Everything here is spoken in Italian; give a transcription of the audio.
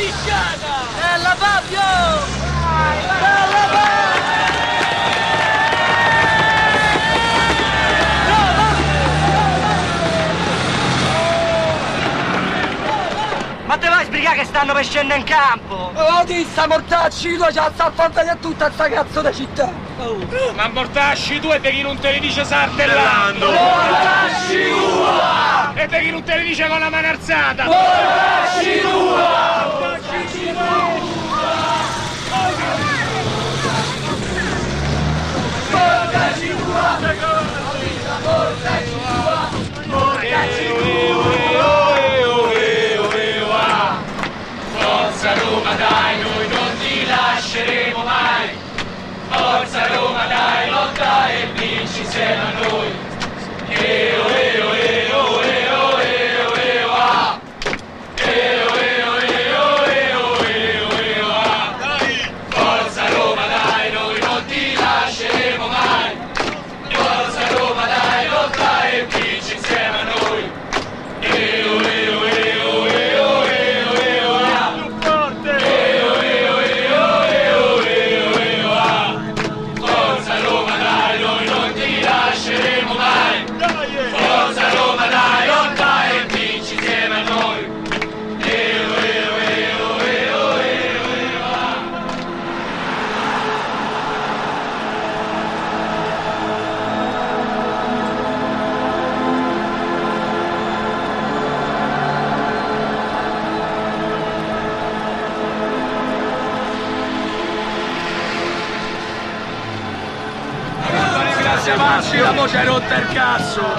Pisciana! Bella Fabio! Bella Fabio! Ma te vai a sbrigare che stanno per scendere in campo? Oh, ti sta mortacci, tu c'ha sta a tutta sta cazzo di città! Ma mortasci tu e te chi non te li dice sartellando! Mortacci tua! E chi non te li dice con la mano alzata! Mortacci Grazie Marci, la voce è rotta il cazzo!